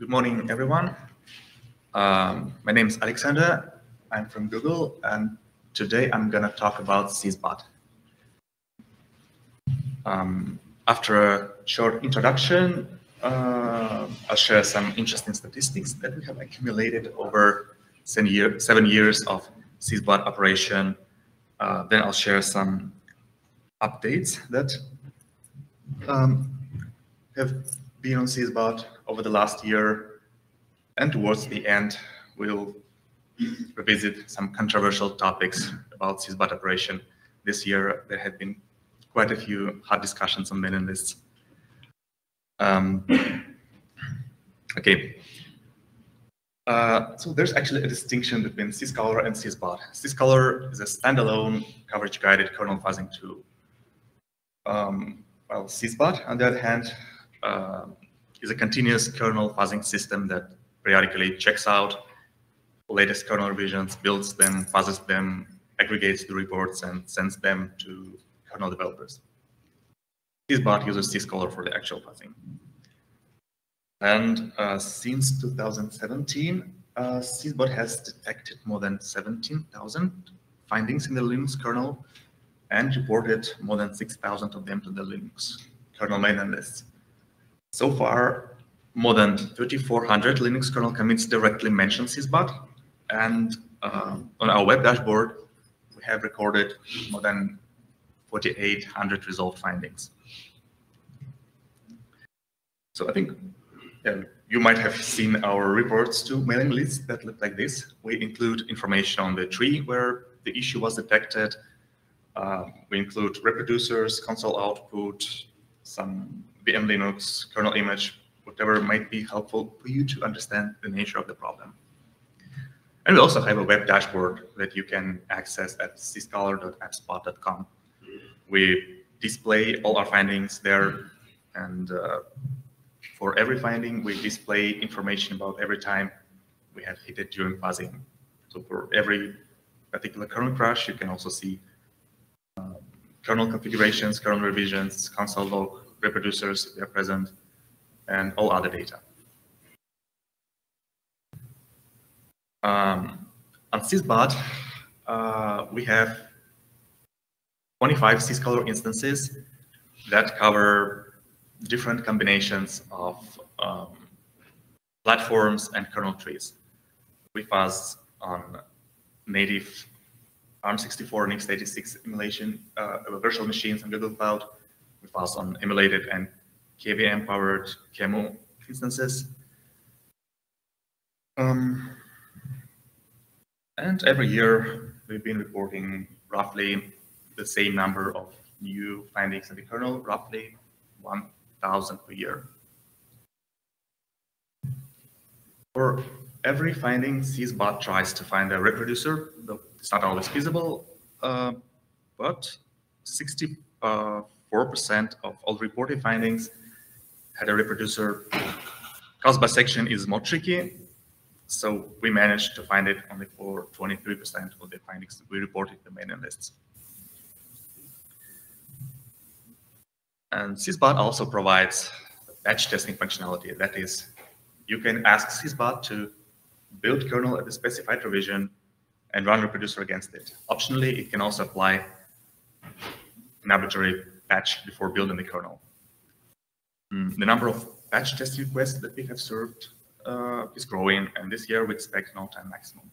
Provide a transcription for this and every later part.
Good morning, everyone. Um, my name is Aleksandr. I'm from Google, and today I'm going to talk about Syzbot. Um, after a short introduction, uh, I'll share some interesting statistics that we have accumulated over seven, year, seven years of Syzbot operation. Uh, then I'll share some updates that um, have been on Syzbot over the last year. And towards the end, we'll revisit some controversial topics about Syzbot operation. This year, there have been quite a few hot discussions on mailing lists. Um, okay. Uh, so there's actually a distinction between Syzkaller and Syzbot. Syzkaller is a standalone coverage-guided kernel fuzzing tool. Um, well, Syzbot, on the other hand, uh, is a continuous kernel fuzzing system that periodically checks out latest kernel revisions, builds them, fuzzes them, aggregates the reports, and sends them to kernel developers. Syzbot uses Syzkaller for the actual fuzzing. And uh, since 2017, uh, Syzbot has detected more than 17,000 findings in the Linux kernel and reported more than 6,000 of them to the Linux kernel mailing lists. So far, more than 3,400 Linux kernel commits directly mention Syzbot, and uh, on our web dashboard, we have recorded more than 4,800 resolved findings. So I think yeah, you might have seen our reports to mailing lists that look like this. We include information on the tree where the issue was detected. Uh, we include reproducers, console output, some vmlinux, kernel image, whatever might be helpful for you to understand the nature of the problem. And we also have a web dashboard that you can access at syzkaller.appspot.com. We display all our findings there, and uh, for every finding, we display information about every time we have hit it during fuzzing. So for every particular kernel crash, you can also see uh, kernel configurations, kernel revisions, console log, reproducers if they are present, and all other data. Um, on Syzbot, uh, we have 25 Syzkaller instances that cover different combinations of um, platforms and kernel trees. We fuzz on native ARM64 and x86 emulation uh, virtual machines on Google Cloud. We fuzz on emulated and KVM-powered QEMU instances. Um, and every year, we've been reporting roughly the same number of new findings in the kernel, roughly 1,000 per year. For every finding, Syzbot tries to find a reproducer, it's not always feasible, uh, but 64% uh, of all reported findings had a reproducer. Cause bisection is more tricky, so we managed to find it only for 23% of the findings that we reported the mailing lists. And Syzbot also provides patch testing functionality. That is, you can ask Syzbot to build kernel at the specified revision and run reproducer against it. Optionally, it can also apply an arbitrary patch before building the kernel. Mm, the number of patch test requests that we have served uh, is growing, and this year we expect no time maximum.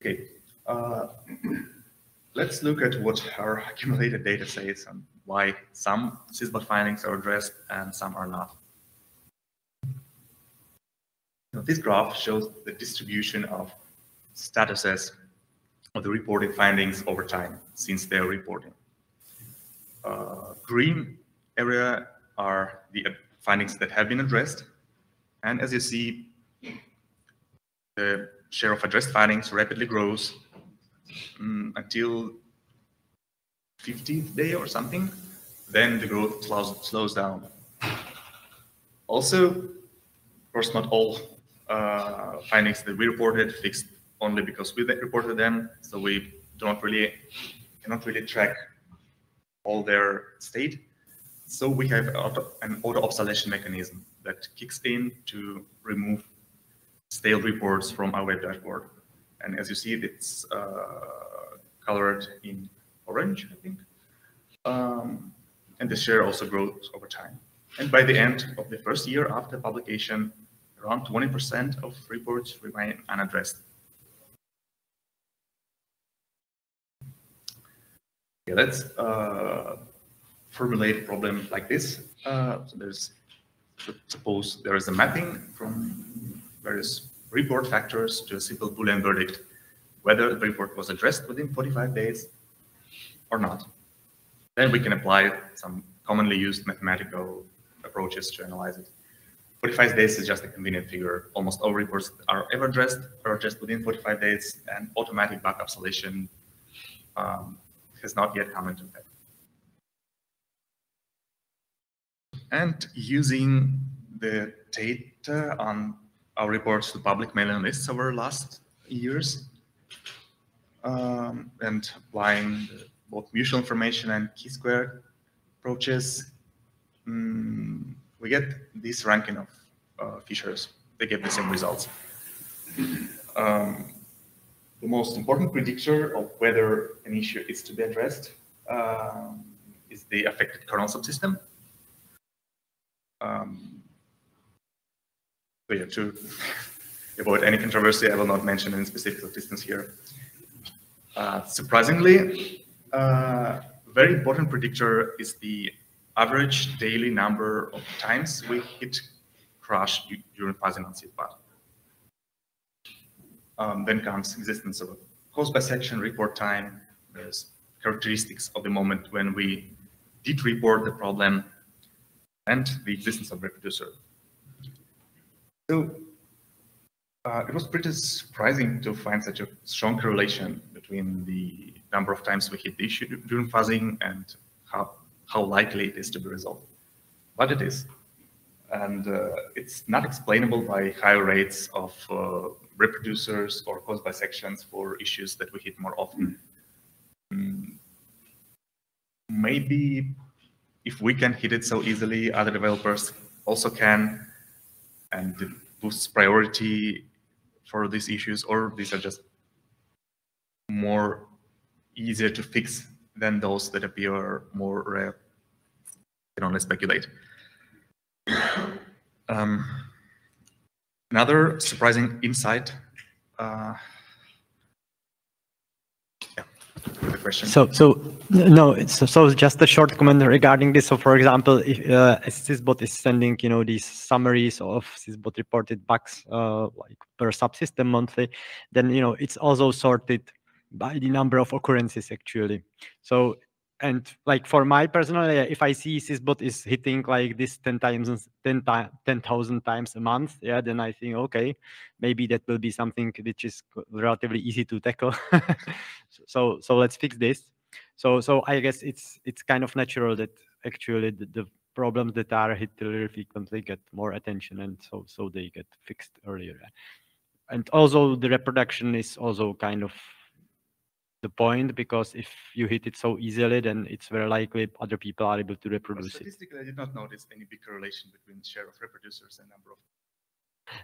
Okay, uh, let's look at what our accumulated data says and why some Syzbot findings are addressed and some are not. Now, this graph shows the distribution of statuses of the reported findings over time since their reporting. Uh, green area are the findings that have been addressed. And as you see, the share of addressed findings rapidly grows um, until 15th day or something. Then the growth slows, slows down. Also, of course, not all uh, findings that we reported fixed only because we reported them. So we don't really cannot really track all their state. So we have auto, an auto-obsolescence mechanism that kicks in to remove stale reports from our web dashboard. And as you see, it's uh, colored in orange, I think. Um, and the share also grows over time. And by the end of the first year after publication, around 20% of reports remain unaddressed. Let's uh, formulate a problem like this. Uh, so there's, suppose there is a mapping from various report factors to a simple Boolean verdict, whether the report was addressed within 45 days or not. Then we can apply some commonly used mathematical approaches to analyze it. 45 days is just a convenient figure. Almost all reports are ever addressed are addressed within 45 days, and automatic backup solution um, has not yet come into effect. And using the data on our reports to public mailing lists over the last years, um, and applying both mutual information and chi-square approaches, um, we get this ranking of uh, features. They give the same results. Um, the most important predictor of whether an issue is to be addressed um, is the affected kernel subsystem. Um, so yeah, to avoid any controversy, I will not mention any specific subsystems here. Uh, surprisingly, uh, very important predictor is the average daily number of times we hit crash during fuzzy non-seed. Um, then comes existence of a cause bisection report time. There's characteristics of the moment when we did report the problem and the existence of reproducer. So uh, it was pretty surprising to find such a strong correlation between the number of times we hit the issue during fuzzing and how, how likely it is to be resolved. But it is. And uh, it's not explainable by higher rates of uh, reproducers or cause bisections for issues that we hit more often. Mm. Maybe if we can hit it so easily, other developers also can, and it boosts priority for these issues, or these are just more easier to fix than those that appear more rare. I can only speculate. Um, Another surprising insight. Uh, yeah, the question. So, so no, it's so just a short comment regarding this. So, for example, if uh, Syzbot is sending, you know, these summaries of Syzbot reported bugs, uh, like per subsystem monthly, then you know it's also sorted by the number of occurrences actually. So and like for my personal if i see syzbot is hitting like this 10 times 10 10,000 times a month yeah then i think okay maybe that will be something which is relatively easy to tackle. So so let's fix this. So so i guess it's it's kind of natural that actually the, the problems that are hit really frequently get more attention and so so they get fixed earlier and also the reproduction is also kind of the point because if you hit it so easily, then it's very likely other people are able to reproduce well, statistically, it. I did not notice any big correlation between share of reproducers and number of.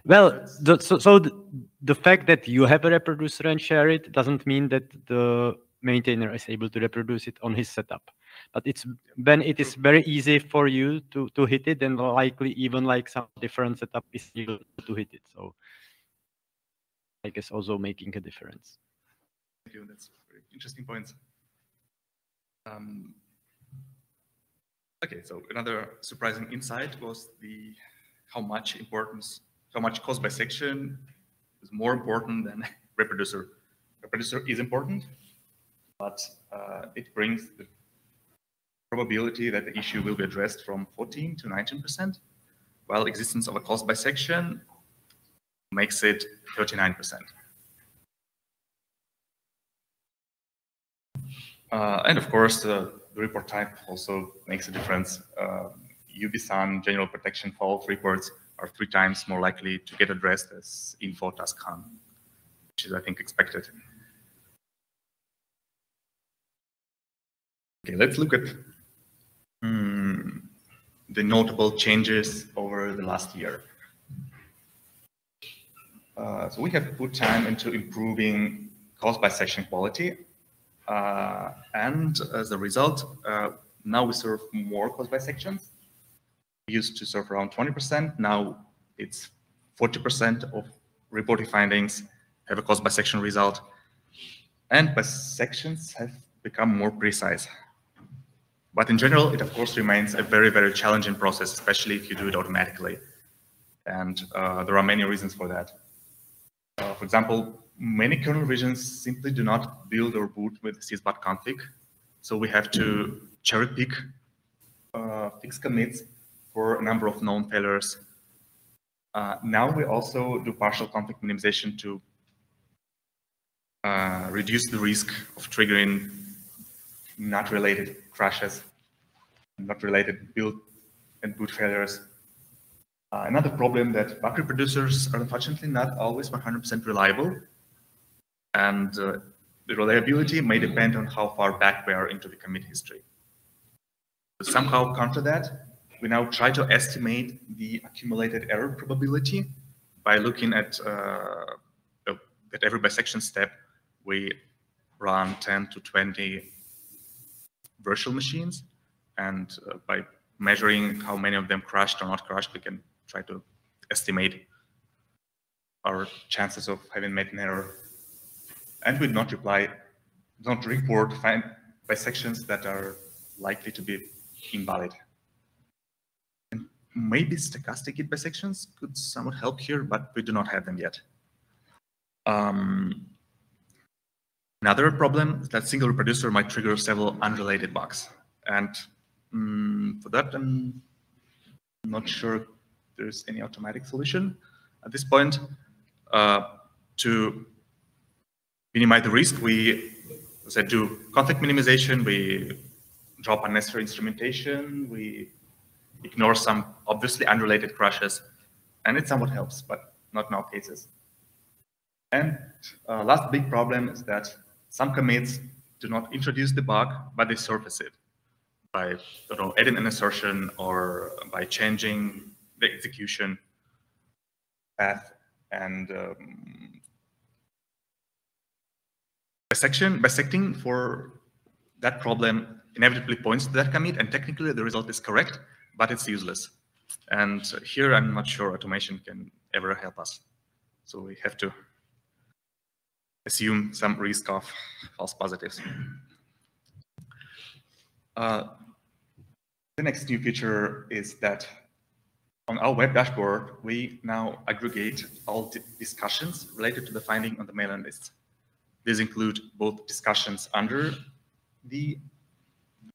Well, the, so, so the, the fact that you have a reproducer and share it doesn't mean that the maintainer is able to reproduce it on his setup. But it's when it is very easy for you to, to hit it, then likely even like some different setup is able to hit it. So I guess also making a difference. Thank you. That's interesting points. Um, okay, so another surprising insight was the how much importance, how much cause bisection is more important than reproducer. Reproducer is important, but uh, it brings the probability that the issue will be addressed from 14 to 19%, while existence of a cause bisection makes it 39%. Uh, and of course, the, report type also makes a difference. Uh, UBSAN general protection fault reports are three times more likely to get addressed as info task which is, I think, expected. Okay, let's look at um, the notable changes over the last year. Uh, so we have put time into improving cause bisection quality. Uh, and as a result, uh, now we serve more cause bisections. We used to serve around 20%. Now it's 40% of reported findings have a cause bisection result. And by sections have become more precise. But in general, it of course remains a very, very challenging process, especially if you do it automatically. And uh, there are many reasons for that. Uh, for example, many kernel regions simply do not build or boot with syzbot config. So we have to cherry pick uh, fixed commits for a number of known failures. Uh, now we also do partial config minimization to uh, reduce the risk of triggering not related crashes, not related build and boot failures. Uh, another problem that bug reproducers are unfortunately not always 100% reliable. And uh, the reliability may depend on how far back we are into the commit history. To somehow counter that, we now try to estimate the accumulated error probability by looking at uh, at every bisection step we run 10 to 20 virtual machines. And uh, by measuring how many of them crashed or not crashed, we can try to estimate our chances of having made an error. And we don't reply, don't report find bisections that are likely to be invalid. And maybe stochastic git bisections could somewhat help here, but we do not have them yet. Um, Another problem is that single reproducer might trigger several unrelated bugs. And um, for that, I'm not sure there's any automatic solution at this point. Uh, to minimize the risk, we said do config minimization, we drop unnecessary instrumentation, we ignore some obviously unrelated crashes, and it somewhat helps, but not in all cases. And uh, last big problem is that some commits do not introduce the bug, but they surface it by you know, adding an assertion or by changing the execution path and um, bisection, bisecting for that problem inevitably points to that commit, and technically the result is correct, but it's useless. And here I'm not sure automation can ever help us. So we have to assume some risk of false positives. Uh, the next new feature is that on our web dashboard, we now aggregate all discussions related to the finding on the mailing list. These include both discussions under the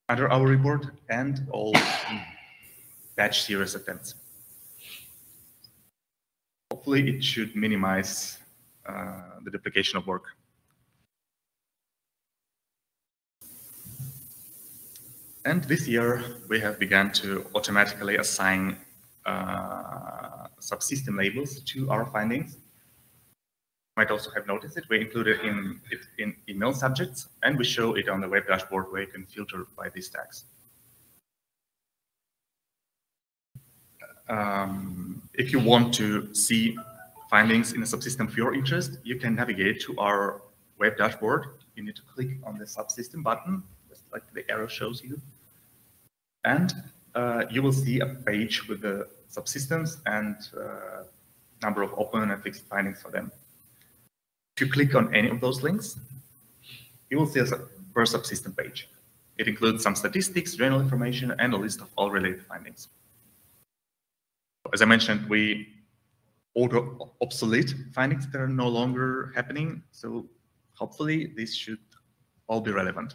under our report and all patch series attempts. Hopefully, it should minimize uh, the duplication of work. And this year, we have begun to automatically assign uh, subsystem labels to our findings. Might also have noticed it. We included in it in email subjects, and we show it on the web dashboard where you can filter by these tags. Um, if you want to see findings in a subsystem of your interest, you can navigate to our web dashboard. You need to click on the subsystem button, just like the arrow shows you. And uh, you will see a page with the subsystems and uh, number of open and fixed findings for them. If you click on any of those links, you will see a per subsystem page. It includes some statistics, general information, and a list of all related findings. As I mentioned, we auto obsolete findings that are no longer happening. So hopefully this should all be relevant.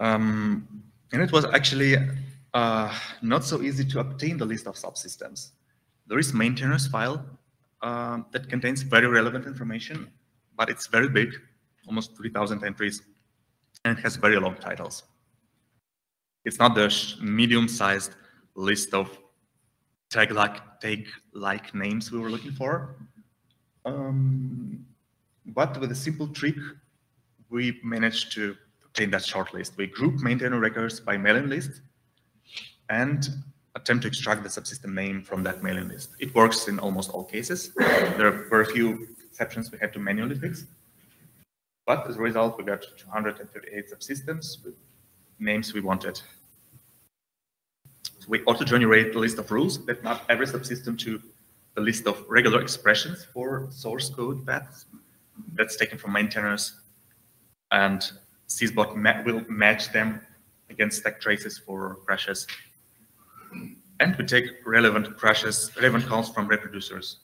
Um, and it was actually uh, not so easy to obtain the list of subsystems. There is maintainers file um, that contains very relevant information, but it's very big, almost 3,000 entries, and it has very long titles. It's not the medium-sized list of tag-like tag -like names we were looking for. Um, but with a simple trick, we managed to obtain that short list. We group maintainer records by mailing list and attempt to extract the subsystem name from that mailing list. It works in almost all cases. There were a few exceptions we had to manually fix. But as a result, we got 238 subsystems with names we wanted. So we auto-generate the list of rules that map every subsystem to the list of regular expressions for source code paths that's taken from maintainers. And Syzbot ma will match them against stack traces for crashes. And we take relevant crashes, relevant calls from reproducers.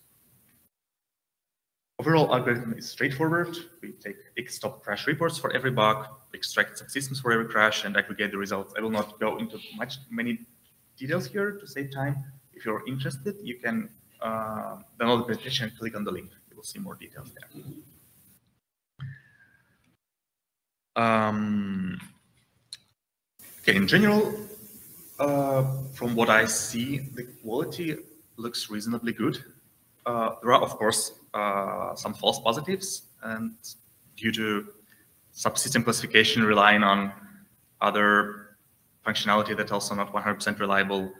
Overall algorithm is straightforward. We take X-stop crash reports for every bug, extract subsystems for every crash, and aggregate the results. I will not go into much many details here to save time. If you're interested, you can uh, download the presentation and click on the link. You will see more details there. Um, okay, in general, uh, from what I see, the quality looks reasonably good. Uh, there are, of course, uh, some false positives, and due to subsystem classification relying on other functionality that's also not 100% reliable.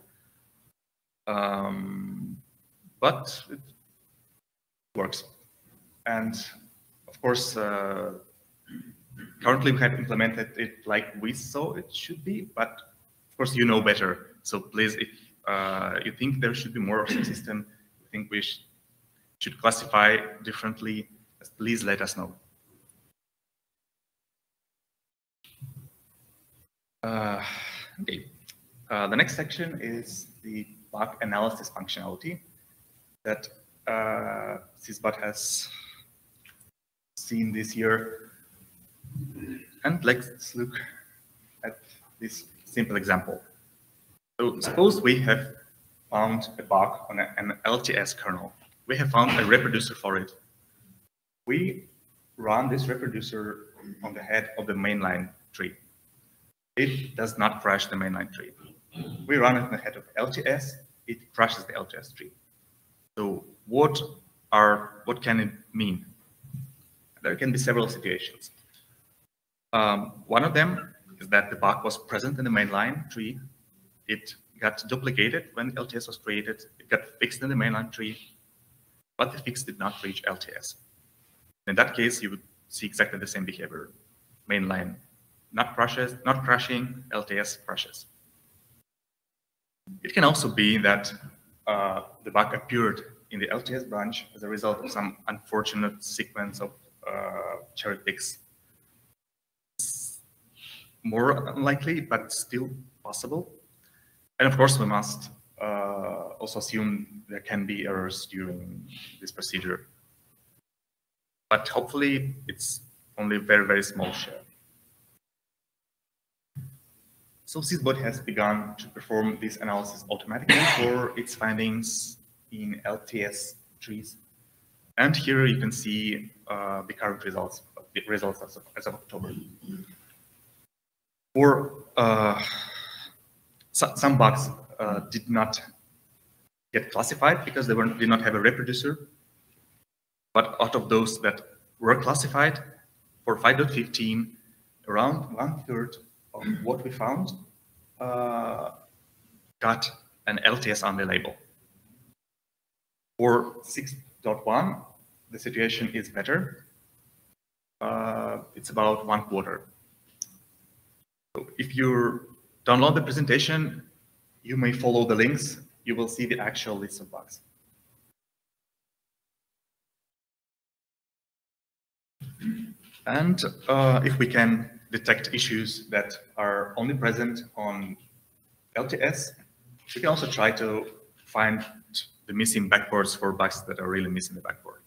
Um, but it works. And of course, uh, currently we have implemented it like we saw it should be, but course you know better. So please, if uh, you think there should be more of system, you think we sh should classify differently, please let us know. Uh, okay. Uh, the next section is the bug analysis functionality that uh, Syzbot has seen this year. And let's look at this simple example. So suppose we have found a bug on an LTS kernel. We have found a reproducer for it. We run this reproducer on the head of the mainline tree. It does not crash the mainline tree. We run it on the head of LTS, it crashes the LTS tree. So what are what can it mean? There can be several situations. Um, one of them is that the bug was present in the mainline tree. It got duplicated when LTS was created. It got fixed in the mainline tree, but the fix did not reach LTS. In that case, you would see exactly the same behavior. Mainline not crashes, not crashing, LTS crashes. It can also be that uh, the bug appeared in the LTS branch as a result of some unfortunate sequence of uh, cherry picks. More unlikely, but still possible. And of course, we must uh, also assume there can be errors during this procedure. But hopefully, it's only a very, very small share. So Syzbot has begun to perform this analysis automatically for its findings in LTS trees. And here you can see uh, the current results, the results as of, as of October. For uh, so, some bugs uh, did not get classified because they were, did not have a reproducer. But out of those that were classified, for 5.15, around one third of what we found uh, got an LTS on the label. For 6.1, the situation is better. Uh, it's about one quarter. So if you download the presentation, you may follow the links. You will see the actual list of bugs. And uh, if we can detect issues that are only present on LTS. We can also try to find the missing backports for bugs that are really missing the backport.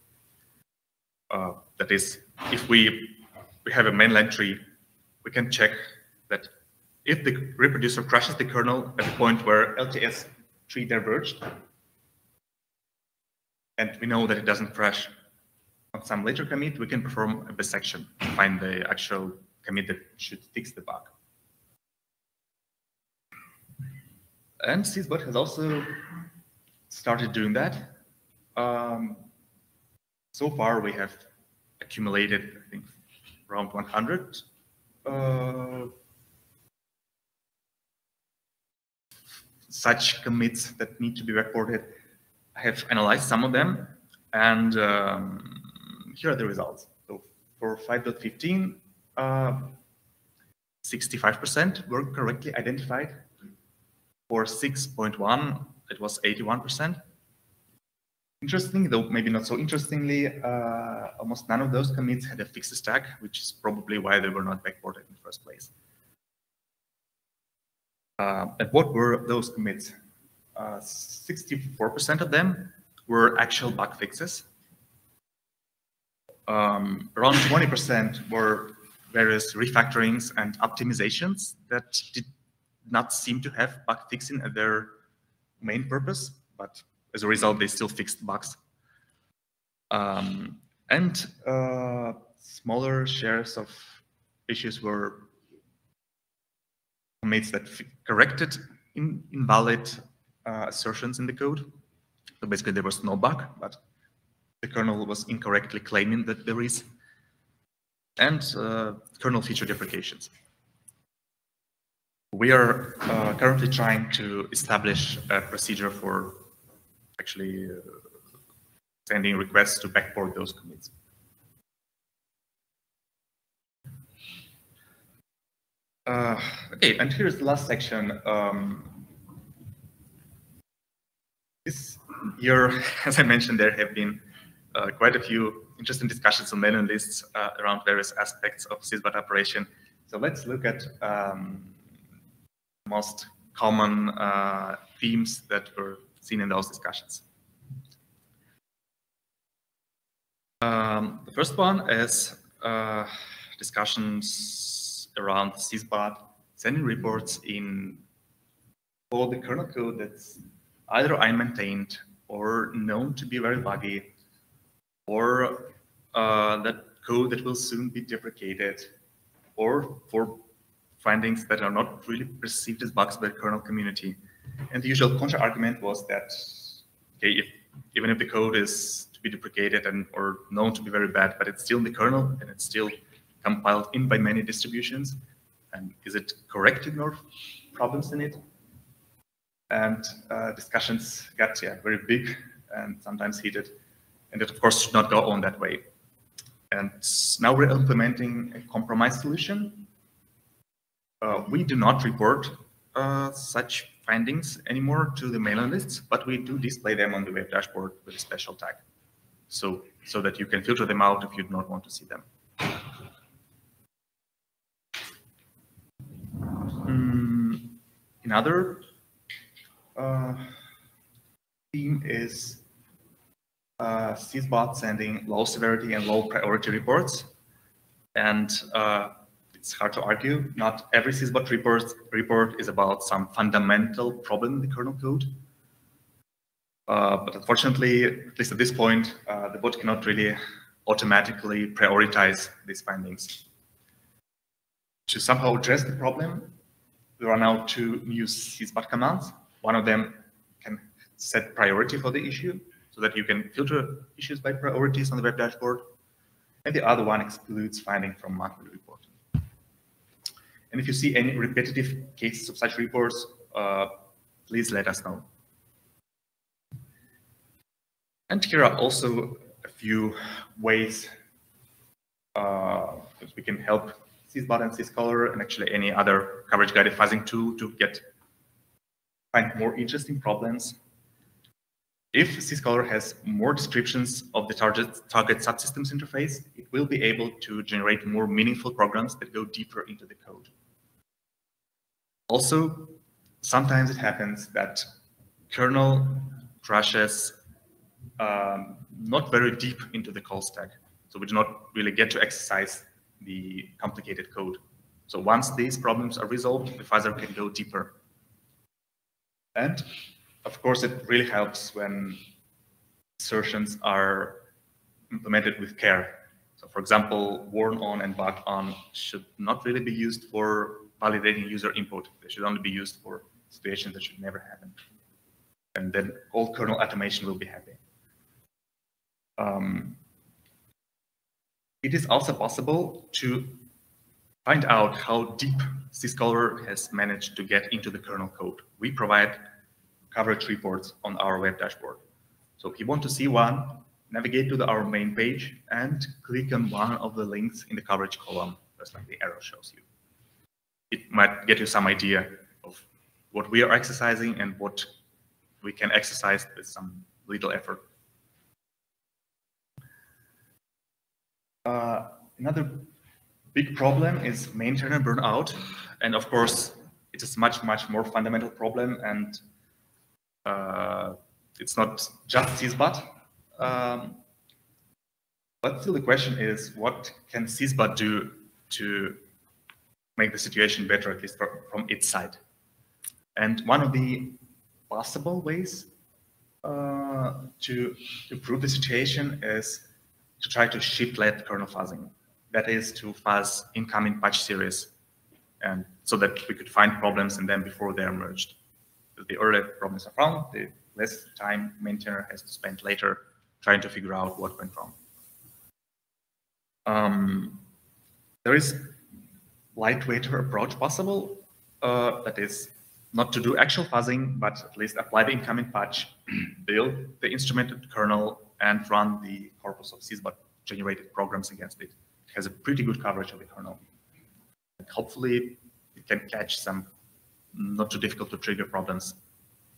Uh, that is, if we, we have a mainline tree, we can check that if the reproducer crashes the kernel at the point where LTS tree diverged, and we know that it doesn't crash on some later commit, we can perform a bisection to find the actual commit that should fix the bug. And Syzbot has also started doing that. Um, so far, we have accumulated, I think, around 100 uh, such commits that need to be reported. I have analyzed some of them, and um, here are the results. So for 5.15, 65% uh, were correctly identified. For 6.1, it was 81%. Interestingly, though maybe not so interestingly, uh, almost none of those commits had a fixes tag, which is probably why they were not backported in the first place. Uh, and what were those commits? 64% uh, of them were actual bug fixes. Um, around 20% were various refactorings and optimizations that did not seem to have bug fixing at their main purpose, but as a result, they still fixed bugs. Um, and uh, smaller shares of issues were commits that corrected in, invalid uh, assertions in the code. So basically, there was no bug, but the kernel was incorrectly claiming that there is, and uh, kernel feature deprecations. We are uh, currently trying to establish a procedure for actually uh, sending requests to backport those commits. Uh, okay, and here's the last section. Um, this year, as I mentioned, there have been uh, quite a few interesting discussions on mailing lists uh, around various aspects of Syzbot operation. So let's look at um, most common uh, themes that were seen in those discussions. Um, the first one is uh, discussions around Syzbot sending reports in all the kernel code that's either unmaintained or known to be very buggy or uh, that code that will soon be deprecated or for findings that are not really perceived as bugs by the kernel community. And the usual counter argument was that, okay, if, even if the code is to be deprecated and or known to be very bad, but it's still in the kernel and it's still compiled in by many distributions, and is it correct to ignore problems in it? And uh, discussions got yeah, very big and sometimes heated. And it, of course, should not go on that way. And now we're implementing a compromise solution. Uh, we do not report uh, such findings anymore to the mailing lists, but we do display them on the web dashboard with a special tag. So, so that you can filter them out if you do not want to see them. Mm, another uh, theme is uh, Syzbot sending low severity and low priority reports. And uh, it's hard to argue. Not every Syzbot report, report is about some fundamental problem in the kernel code. Uh, but unfortunately, at least at this point, uh, the bot cannot really automatically prioritize these findings. To somehow address the problem, there are now two new Syzbot commands. One of them can set priority for the issue so that you can filter issues by priorities on the web dashboard. And the other one excludes finding from monthly reporting. And if you see any repetitive cases of such reports, uh, please let us know. And here are also a few ways uh, that we can help Syzbot and Syzkaller and actually any other coverage guided fuzzing tool to get find more interesting problems. If Syzkaller has more descriptions of the target, target subsystems interface, it will be able to generate more meaningful programs that go deeper into the code. Also, sometimes it happens that kernel crashes um, not very deep into the call stack. So we do not really get to exercise the complicated code. So once these problems are resolved, the fuzzer can go deeper. And of course, it really helps when assertions are implemented with care. So for example, warn on and bug on should not really be used for validating user input. They should only be used for situations that should never happen. And then all kernel automation will be happy. Um, it is also possible to find out how deep Syzkaller has managed to get into the kernel code. We provide coverage reports on our web dashboard. So if you want to see one, navigate to the, our main page and click on one of the links in the coverage column, just like the arrow shows you. It might get you some idea of what we are exercising and what we can exercise with some little effort. Uh, another big problem is maintainer burnout. And of course, it is much, much more fundamental problem. And uh, it's not just Syzbot. Um, but still the question is, what can Syzbot do to make the situation better, at least from its side? And one of the possible ways uh, to improve the situation is to try to shift-left kernel fuzzing. That is to fuzz incoming patch series, and so that we could find problems in them before they are merged. The earlier problems are found, the less time maintainer has to spend later trying to figure out what went wrong. Um, there is lightweighter approach possible, uh, that is not to do actual fuzzing, but at least apply the incoming patch, build the instrumented kernel, and run the corpus of Syzbot generated programs against it. It has a pretty good coverage of the kernel. And hopefully, it can catch some not too difficult to trigger problems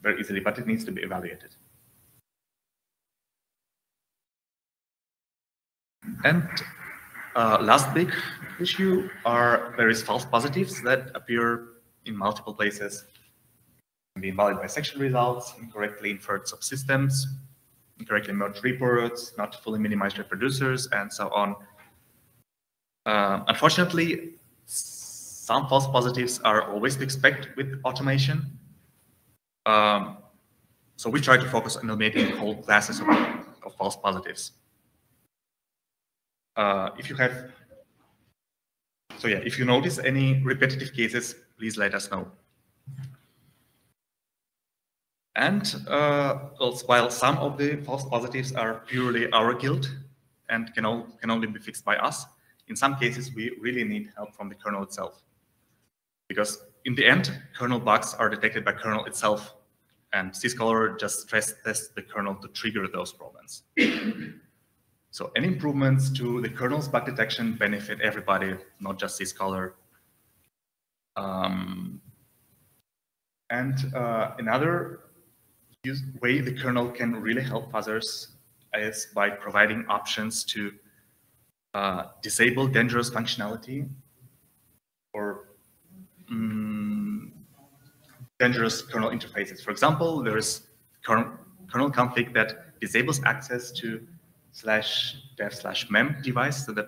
very easily, but it needs to be evaluated. And uh, last big issue are various false positives that appear in multiple places can be invalid bisection results, incorrectly inferred subsystems, incorrectly merged reports, not fully minimized reproducers, and so on. Uh, unfortunately, some false positives are always to expect with automation. Um, so we try to focus on eliminating whole classes of, of false positives. Uh, if you have, so yeah, if you notice any repetitive cases, please let us know. And uh, while some of the false positives are purely our guilt and can, all, can only be fixed by us, in some cases we really need help from the kernel itself. Because in the end, kernel bugs are detected by kernel itself, and Syzkaller just stress tests the kernel to trigger those problems. so any improvements to the kernel's bug detection benefit everybody, not just Syzkaller. Um, and uh, another way the kernel can really help others is by providing options to uh, disable dangerous functionality or um, dangerous kernel interfaces. For example, there is kernel, kernel config that disables access to slash dev slash mem device so that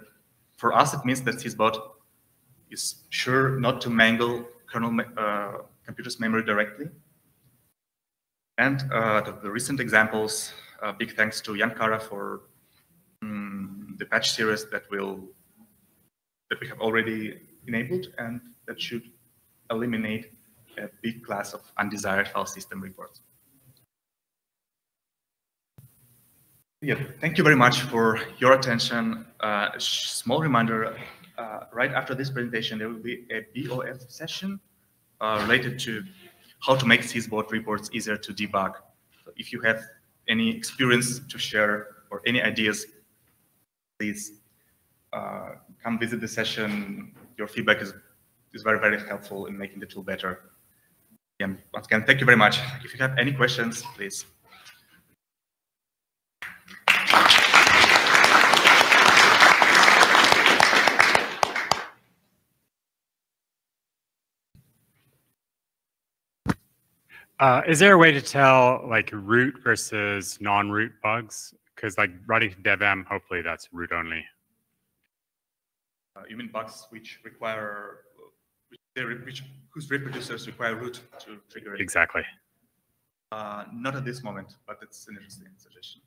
for us it means that Syzbot is sure not to mangle kernel uh, computer's memory directly and uh, the, the, recent examples, uh, big thanks to Jan Kara for um, the patch series that will that we have already enabled and that should eliminate a big class of undesired file system reports. Yeah, thank you very much for your attention. Uh, small reminder, uh, right after this presentation, there will be a BOF session uh, related to how to make Syzbot reports easier to debug. So if you have any experience to share or any ideas, please uh, come visit the session. Your feedback is, is very, very helpful in making the tool better. And once again, thank you very much. If you have any questions, please. Uh, is there a way to tell like root versus non-root bugs? Because like writing to devm, hopefully that's root only. Uh, you mean bugs which require which, which whose reproducers require root to trigger it? Exactly. Uh, not at this moment, but it's an interesting suggestion.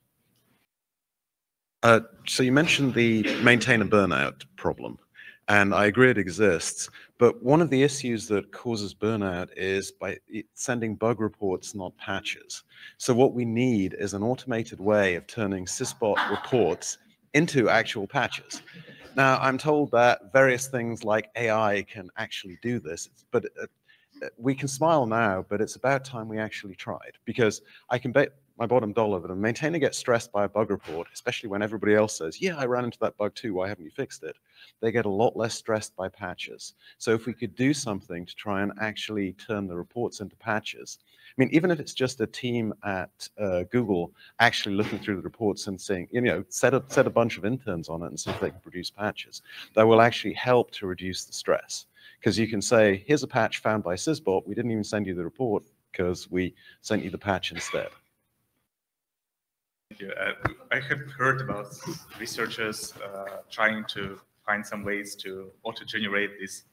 Uh, so you mentioned the maintainer burnout problem. And I agree it exists. But one of the issues that causes burnout is by sending bug reports, not patches. So what we need is an automated way of turning Syzbot reports into actual patches. Now, I'm told that various things like AI can actually do this, but uh, uh, we can smile now, but it's about time we actually tried because I can bet my bottom dollar that a maintainer gets stressed by a bug report, especially when everybody else says, yeah, I ran into that bug too, why haven't you fixed it? They get a lot less stressed by patches. So if we could do something to try and actually turn the reports into patches, I mean, even if it's just a team at uh, Google actually looking through the reports and saying, you know, set a, set a bunch of interns on it and see if they can produce patches, that will actually help to reduce the stress. Because you can say, here's a patch found by Syzbot, we didn't even send you the report because we sent you the patch instead. Thank you. Uh, I have heard about researchers uh, trying to find some ways to auto-generate these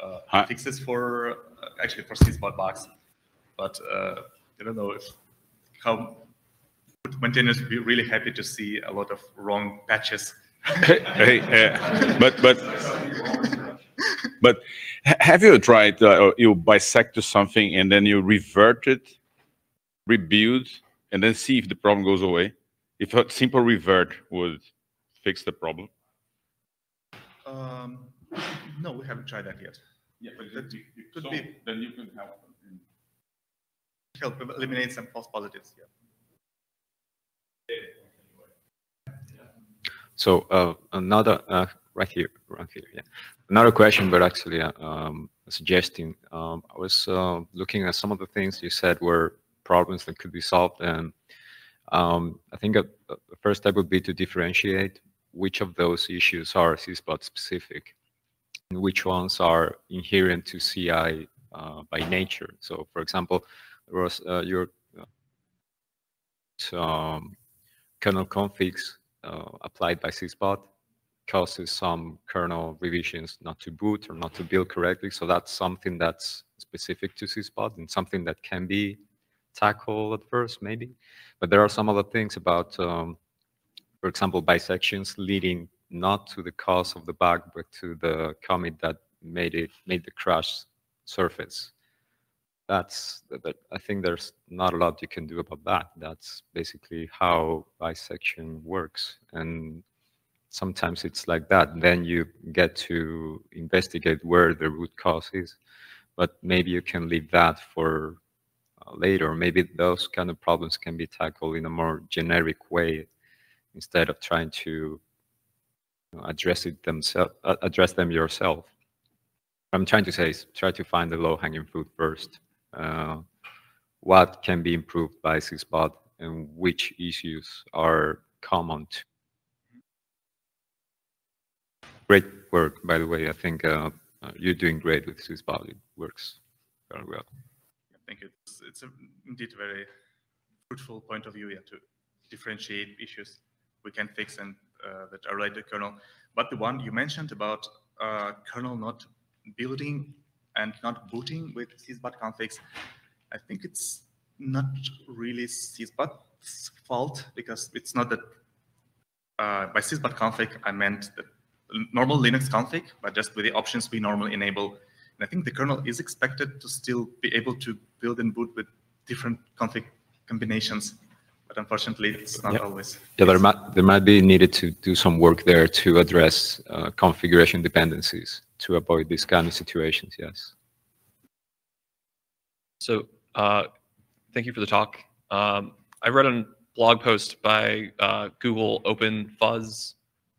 uh, fixes for uh, actually for Syzbot bugs, but uh, I don't know if how would maintainers would be really happy to see a lot of wrong patches. hey, but but but have you tried uh, you bisect to something and then you revert it, rebuild, and then see if the problem goes away? If a simple revert would fix the problem? Um, no, we haven't tried that yet. Yeah, but that could so be. Then you can help. Help eliminate some false positives. Yeah. So uh, another uh, right here, right here, yeah. Another question, but actually uh, um, suggesting. Um, I was uh, looking at some of the things you said were problems that could be solved, and um, I think a, a, first step would be to differentiate which of those issues are Syzbot specific and which ones are inherent to CI uh, by nature. So, for example, was uh, your uh, um, kernel configs uh, applied by Syzbot causes some kernel revisions not to boot or not to build correctly. So that's something that's specific to Syzbot and something that can be tackle at first, maybe. But there are some other things about, um, for example, bisections leading not to the cause of the bug, but to the commit that made it made the crash surface. That's that. I think there's not a lot you can do about that. That's basically how bisection works, and sometimes it's like that. Then you get to investigate where the root cause is, but maybe you can leave that for later. Maybe those kind of problems can be tackled in a more generic way instead of trying to you know, address it themselves, uh, address them yourself. What I'm trying to say is try to find the low-hanging fruit first. Uh, what can be improved by Syzbot and which issues are common to Great work, by the way. I think uh, uh you're doing great with Syzbot. It works very well. Thank you. It's, it's a, indeed a very fruitful point of view yeah, to differentiate issues we can fix and uh, that are related to kernel. But the one you mentioned about uh, kernel not building and not booting with syzbot configs, I think it's not really syzbot's fault because it's not that uh, by syzbot config I meant the normal Linux config, but just with the options we normally enable and I think the kernel is expected to still be able to build and boot with different config combinations. But unfortunately, it's not yep. always. Yeah, there might, there might be needed to do some work there to address uh, configuration dependencies to avoid these kind of situations, yes. So uh, thank you for the talk. Um, I read a blog post by uh, Google OpenFuzz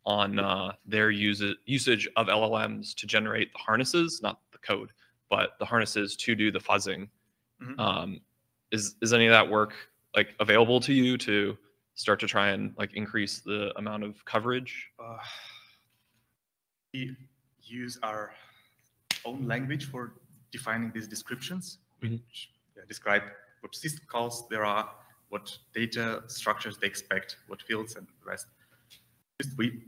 on uh, their use usage of LLMs to generate the harnesses, not the code, but the harnesses to do the fuzzing. Mm-hmm. Um, is is any of that work like available to you to start to try and like increase the amount of coverage? Uh, we use our own language for defining these descriptions, mm-hmm. which yeah, describe what system calls there are, what data structures they expect, what fields and the rest. We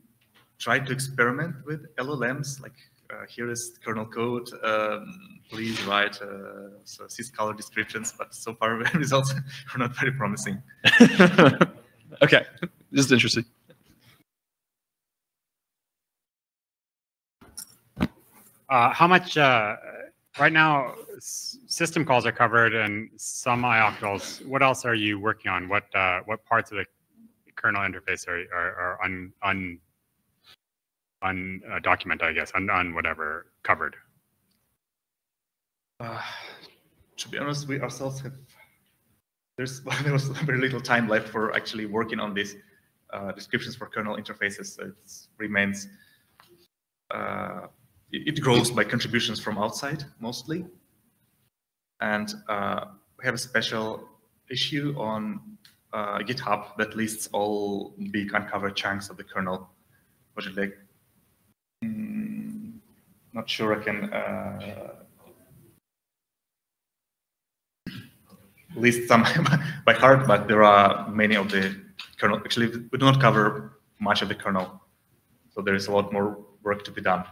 try to experiment with LLMs like here is kernel code. Um, please write uh, so syscall descriptions. But so far, results are not very promising. okay, this is interesting. Uh, how much uh, right now system calls are covered and some ioctls. What else are you working on? What uh, what parts of the kernel interface are are, are un, un un uh, document, I guess, un whatever covered. Uh, to be honest, we ourselves have there's there was very little time left for actually working on these uh, descriptions for kernel interfaces. So it remains uh, it, it, grows by contributions from outside mostly, and uh, we have a special issue on uh, GitHub that lists all big uncovered chunks of the kernel. Which like, not sure I can uh, list some by heart, but there are many of the kernel. Actually, we do not cover much of the kernel, so there is a lot more work to be done.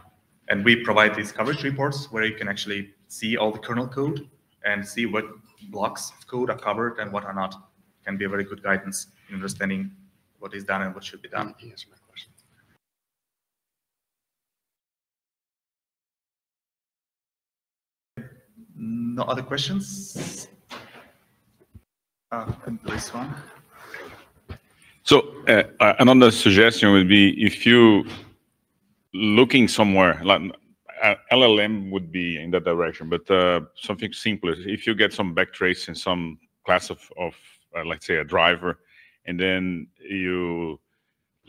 And we provide these coverage reports where you can actually see all the kernel code and see what blocks of code are covered and what are not. Can be a very good guidance in understanding what is done and what should be done. Yes, my No other questions? Uh, this one. So uh, another suggestion would be if you looking somewhere like uh, LLM would be in that direction, but uh, something simpler. If you get some backtrace in some class of, of uh, let's say a driver, and then you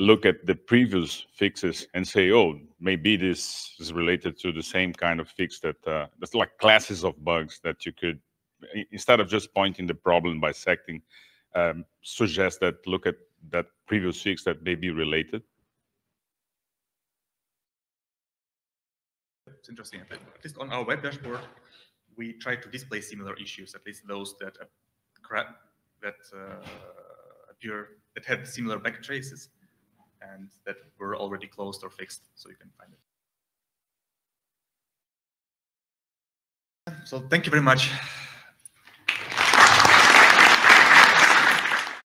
look at the previous fixes and say, oh, maybe this is related to the same kind of fix that uh, that's like classes of bugs that you could instead of just pointing the problem bisecting, um, suggest that look at that previous fix that may be related? It's interesting. At least on our web dashboard, we try to display similar issues, at least those that that uh, appear that had similar back traces and that were already closed or fixed, so you can find it. So thank you very much.